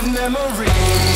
of memories.